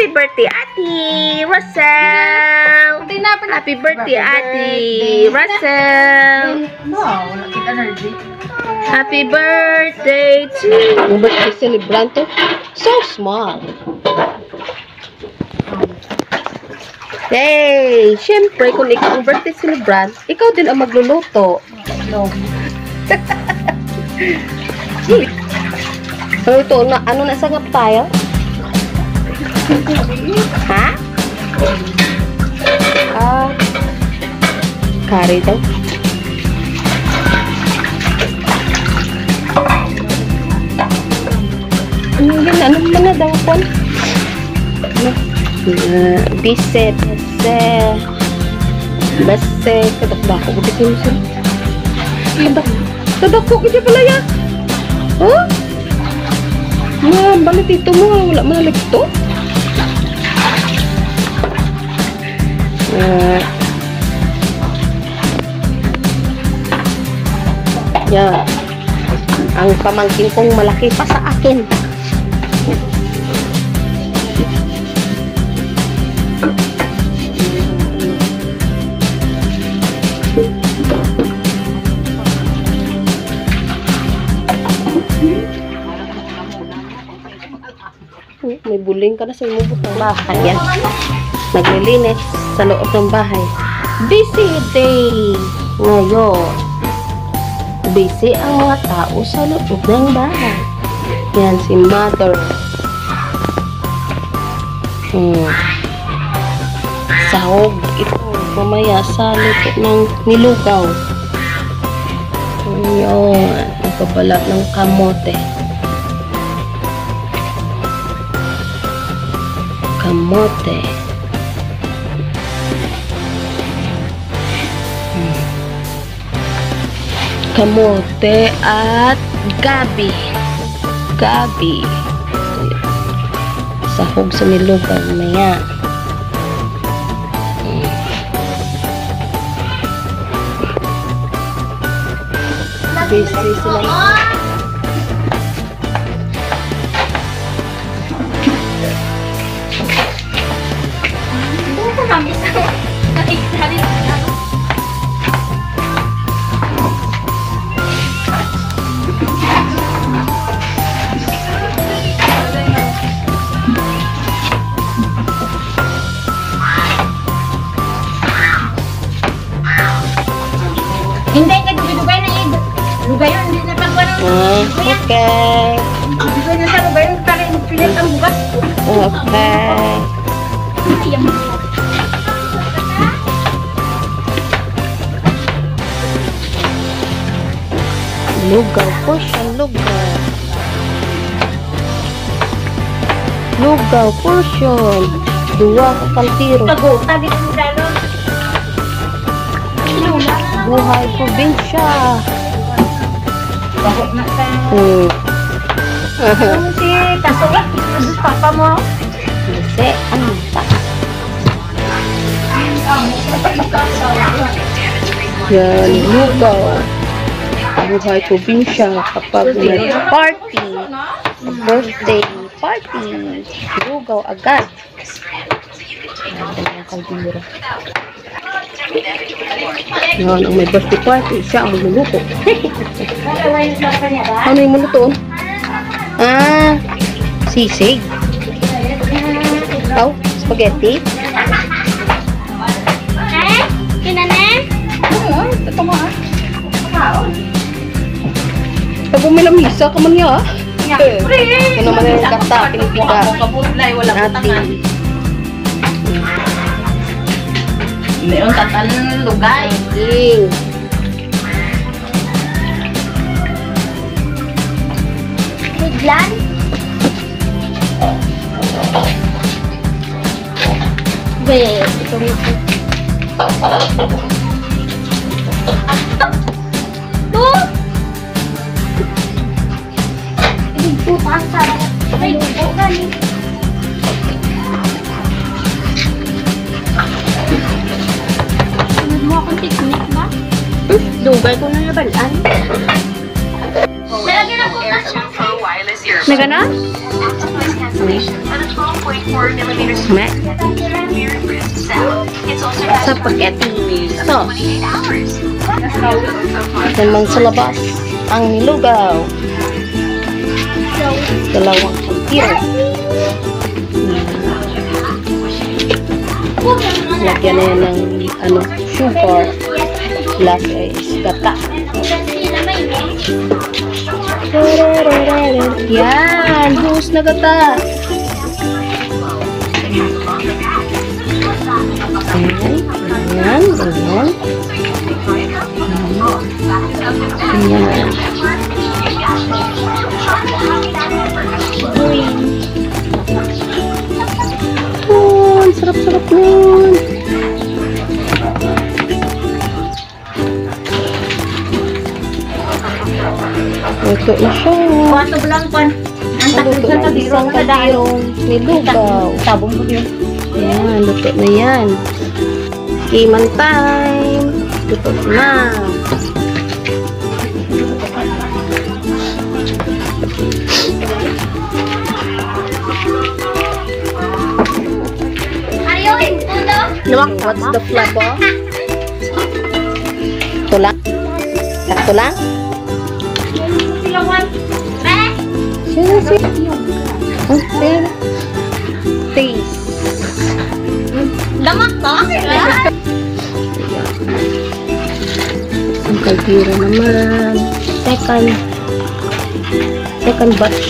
Happy birthday, Ate Russell! Happy birthday, Ate Russell! Wow, wala kit energy. Happy birthday to Ang birthday celebrant? So small. Hey, syempre, kung ikaw ang birthday celebrant, ikaw din ang magluluto. No. Ito, na, ano na sangap tayo? Ha? Ah, curry daw. Ano yun? Ano ba na daw po? Ano? Bise, bise. Bise. Kadakdako ko dito yun siya. Kadak, kadako ko dito pala yan. Oh? Mga balit ito mo. Wala mo nalig ito. Uh, yeah. Ang pamangkin kong malaki pa sa akin. Oh, May buling ka na sa imubot ng bahay. Yan. Naglilinis sa loob ng bahay. Busy day! Ngayon. Busy ang mga tao sa loob ng bahay. Yan si mother. Hmm. Sahog ito. Mamaya sa luto ng nilugaw. Ngayon. Nagbabalat ng kamote. Kamote. Kamote at gabi. Gabi. Sahog sa nilugaw mamaya. Hmm. Busy sila. Dugay yun, hindi na pagwala. Ah, okay. Dugay na sa dugay yun, para pilit ang bugas. Okay. Ayam. Lugaw po siya, lugaw. Lugaw portion. Dua ka kaltiro. Tago, tabi ang galo. Lula. Buhay probinsya. Bago na sa... Hmm. Si? Ano papa mo? Kasi, ano ta? Yan, lugaw. Buhay probinsya kapag may party. Birthday party. Lugaw agad. Ang kaldero. Yan, ang may birthday party. Siya ang magluluto. ano yung malutoon? Ah, sisig. Ikaw, spaghetti. Eh? Kinanen? Oo, ito mo ah. Pag umilamisa ka man niya, ah. Pre! Ano naman yung kata, pinipiga. Kabutlay, wala Natin. Mayroon tatal lugay. Ing. Biglan? Wait, ito mo. To! Ibigputan sa may dugo gani. Sunod mo akong technique ba? Dugay ko na nabalaan. Butas. Nagana? Mac. Spaghetti sauce. Naman sa labas, ang nilugaw. Dalawang kilo. Lagyan na yan ng ano, sugar. Last is gata. Yan, hus na gata. Ayan, ayan, ayan. Ayan. Na siya. Kuwato lang kon. Ang takot sa sa daan. kadirong nilugaw. Tabong ko yun. Ayan, luto na yan. Kiman time. Luto na. Ayun, tulo. Look, what's the flavor? Ito lang? Ito lang? Silawan. Eh, Sino si? Huh? Sino? Taste. lamak to. Ang kaldero naman. Second. Second batch.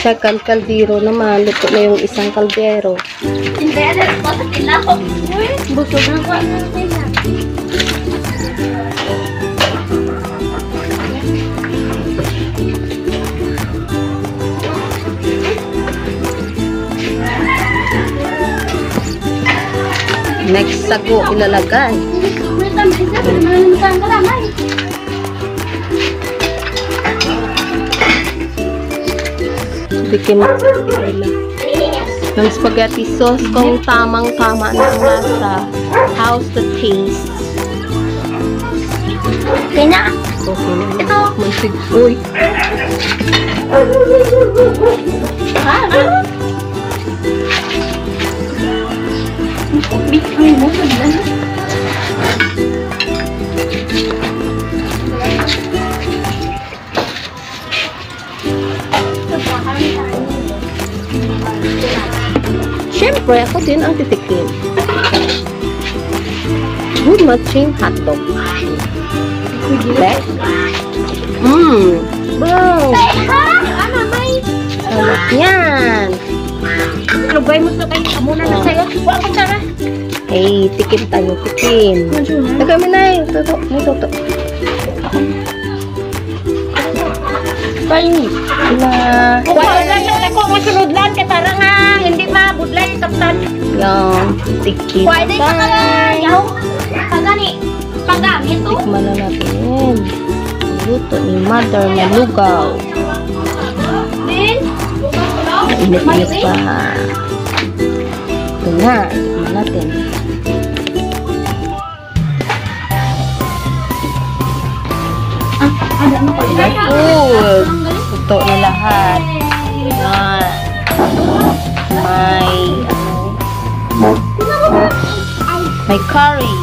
Second kaldero naman. Luto na yung isang kaldero. Hindi, ano tilaw. Uy, busog na ko. Next ilalagay. Sa sa kalamay. Bikin ng spaghetti sauce kung tamang-tama na ang lasa. How's the taste? Pina. Okay na. Ito. Mansig. Uy. Ah, Siyempre, ako din ang titikim. Good matching hotdog. Best. Mmm. Wow. Ano, may? Sarap yan. Lugay mo sa kayo. Muna na sa'yo. Wala ko tara. Hey, tikim tayo. Tikim. Lagay mo na eh. Toto. Ay, toto. Bye. Na. Wala na ako. Masunod lang. Katara nga. Hindi mabudlay. Taptan. Yan. Tikim Pwede ka na lang. Yaw. Pagani. Pagamit to. Tikman na natin. Luto ni Mother na lugaw. Din. Init-init pa. Ito na. Tikman natin. Ano ko? Good. Luto na lahat. Yan. May, ano, may curry.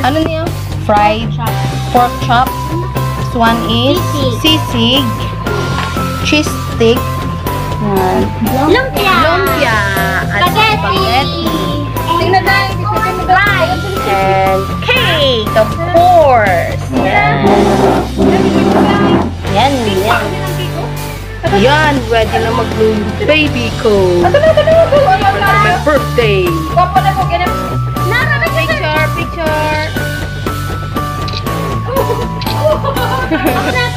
Ano niya? Fried pork chop. This one is sisig. Cheese stick. Yan. Lumpia. Yan, ready na mag-baby ko. For my birthday. Picture, picture.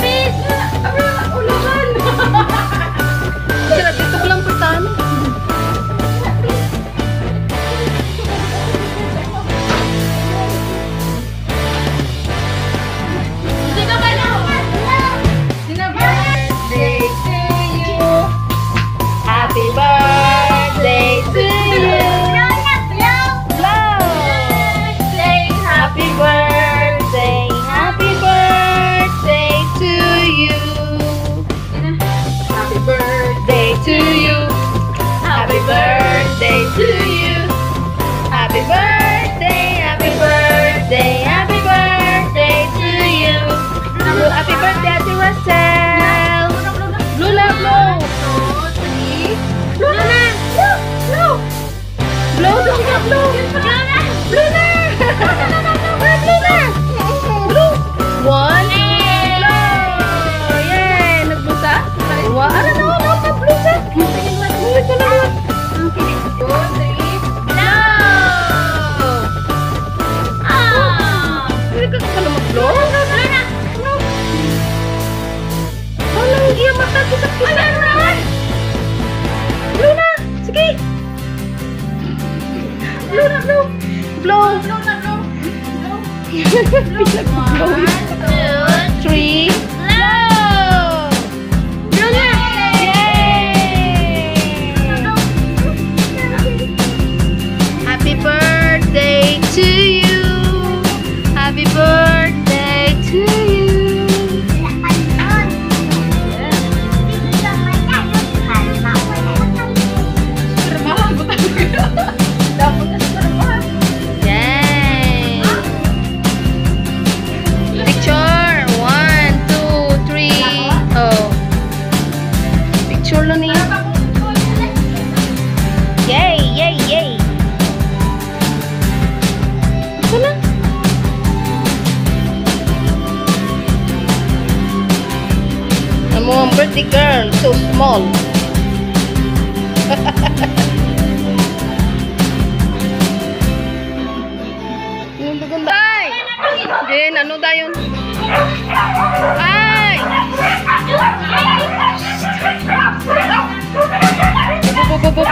50 ulo ni... Yay! Yay! Yay! Ito na. Ano ang pretty girl? So small. Nundugan ba? Jane, ano dayon? Ah! Bo, bo, bo,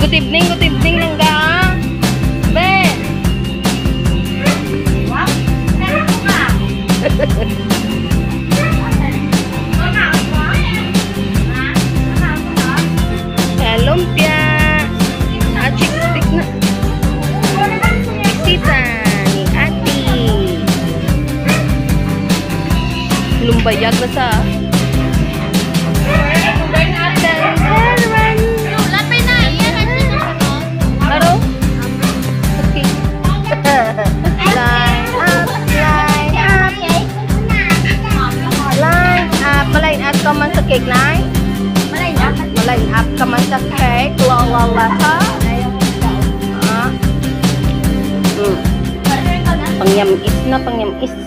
good evening, good evening lang ka. Be. Wow. cake này mà lên áp cầm anh ta thế lo lo là thơ pengyam is na pengyam is